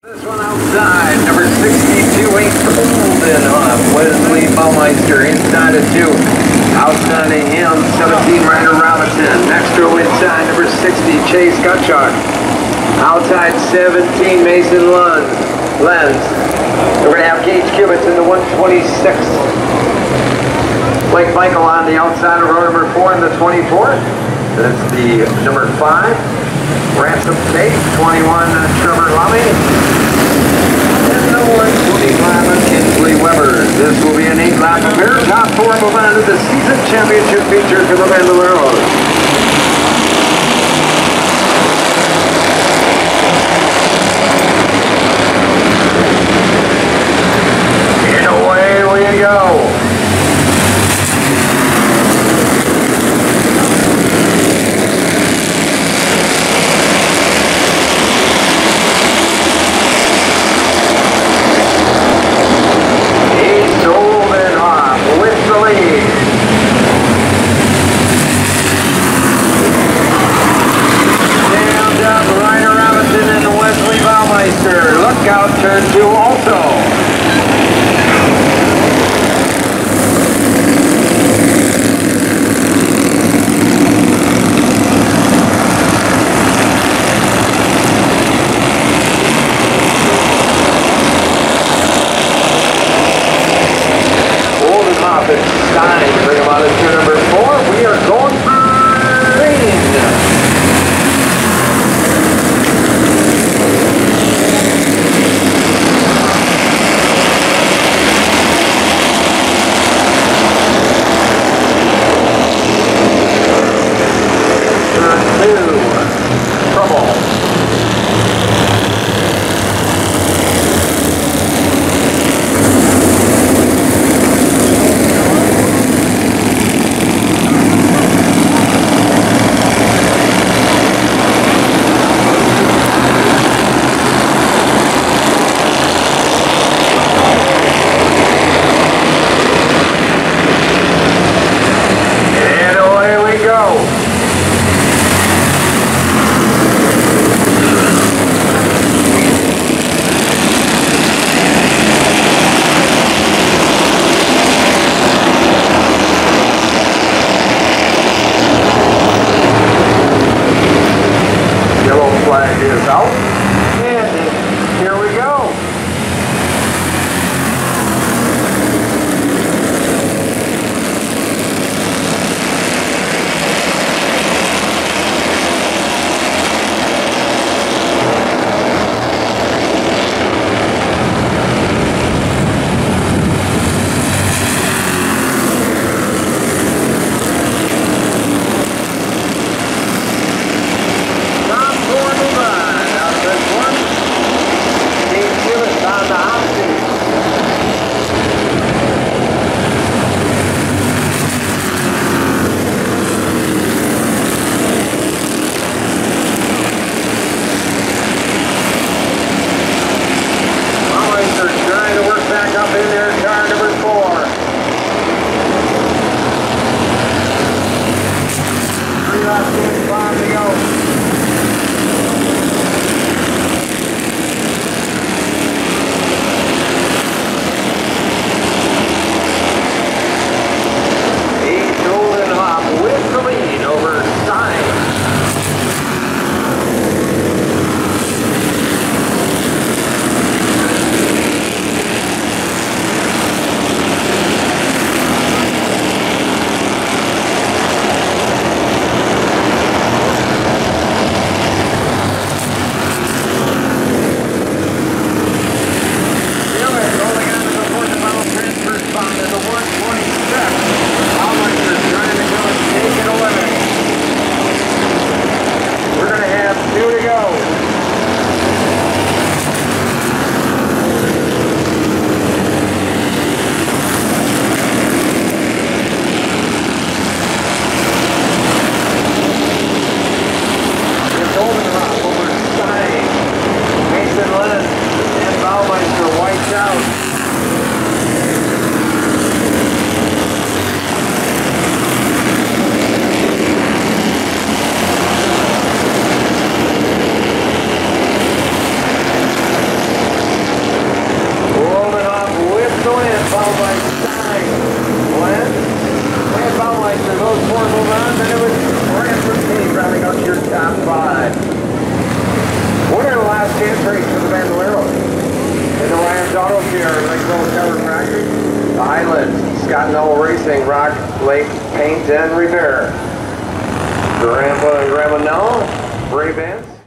This one outside, number 62, ain't holding off. Uh, Wesley Baumeister inside of two. Outside of him, 17, Ryder Robinson. Next row inside, number 60, Chase Gutchalk. Outside 17, Mason Lund. Lenz. We're going to have Gage Kibitz in the 126. Blake Michael on the outside of row number four in the 24. That's the number five. Ransom Tate, 21, uh, Lummy. And the 125, Kinsley Weber. This will be an eight-lap affair. Top four move on to the season championship feature for the Bandoleros. Go. He's holding off with the lead. Jammed up Ryder Robinson and Wesley Baumeister. Look out, turn two also. Hold him off and Stein. Bring him out of turn number four. We are going green. Turn two. Trouble. And away we go. Yellow flag top five. What are the last chance race for the Bandolero. In the Lions Auto Care, Lakeville Cover Factory, the Highlands, Scott Noel Racing, Rock Lake Paint and Repair. Grandpa and Grandma Noel, Ray Vance.